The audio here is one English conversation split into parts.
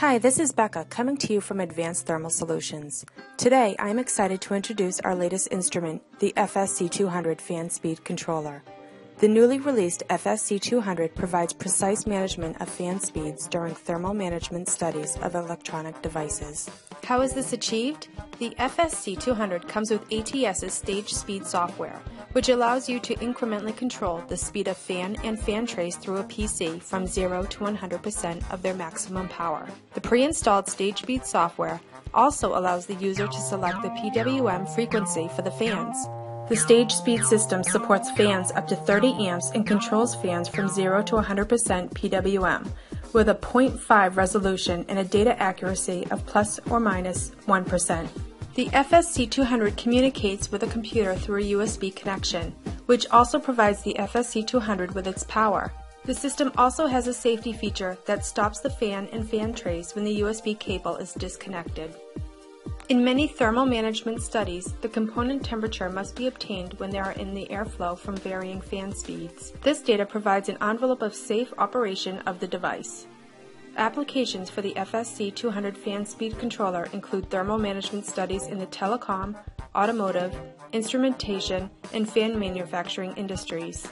Hi, this is Becca coming to you from Advanced Thermal Solutions. Today, I am excited to introduce our latest instrument, the FSC200 Fan Speed Controller. The newly released FSC200 provides precise management of fan speeds during thermal management studies of electronic devices. How is this achieved? The FSC200 comes with ATS's stage speed software, which allows you to incrementally control the speed of fan and fan trays through a PC from 0 to 100% of their maximum power. The pre-installed stage speed software also allows the user to select the PWM frequency for the fans. The stage speed system supports fans up to 30 amps and controls fans from 0 to 100% PWM with a 0.5 resolution and a data accuracy of plus or minus 1. The FSC200 communicates with a computer through a USB connection, which also provides the FSC200 with its power. The system also has a safety feature that stops the fan and fan trays when the USB cable is disconnected. In many thermal management studies, the component temperature must be obtained when they are in the airflow from varying fan speeds. This data provides an envelope of safe operation of the device. Applications for the FSC 200 fan speed controller include thermal management studies in the telecom, automotive, instrumentation, and fan manufacturing industries.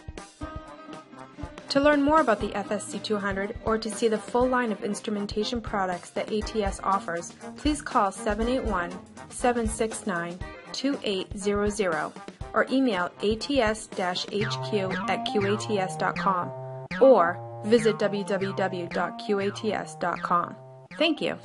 To learn more about the FSC200 or to see the full line of instrumentation products that ATS offers, please call 781 769 2800 or email ats-hq at qats.com or visit www.qats.com. Thank you.